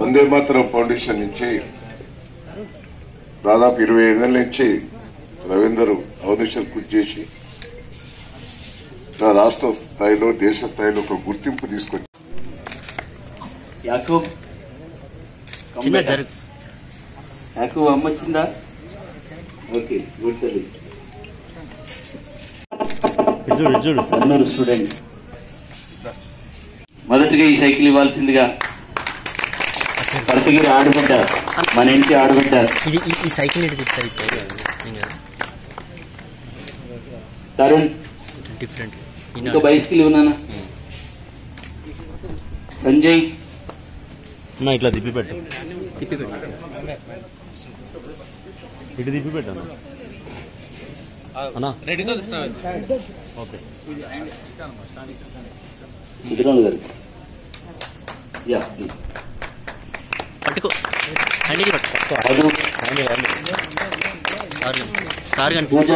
Vande Mataram foundation నుంచి దాదాపు ఇరవై ఐదేళ్ళ నుంచి రవీందర్ ఫౌండేషన్ కృషి చేసి నా రాష్ట్ర స్థాయిలో దేశ స్థాయిలో ఒక గుర్తింపు తీసుకొచ్చి యాకూబ్ యాకూబ్ ఓకే గుడ్ తల్లి. సన్నూరు స్టూడెంట్. మొదటిగా ఈ సైకిల్ ఇవ్వాల్సిందిగా పడతగిరి ఆడబిడ్డ మన ఇంటి ఆడబిడ్డ. ఈ- సైకిల్ తరుణ్ డిఫరెంట్ ఇంకా బైసికల్ ఉన్నానా సంజయ్. అన్న ఇట్లా తిప్పి పెట్టు. తిప్పి పెట్టు. ఇటు తిప్పి పెట్టు అన్న. ఓకే. సిద్ధరాములు గారు. Yeah please. పట్టుకో. హ్యాండిల్ పట్టుకో. సార్ సార్ కనిపి పూజ.